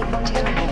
something it.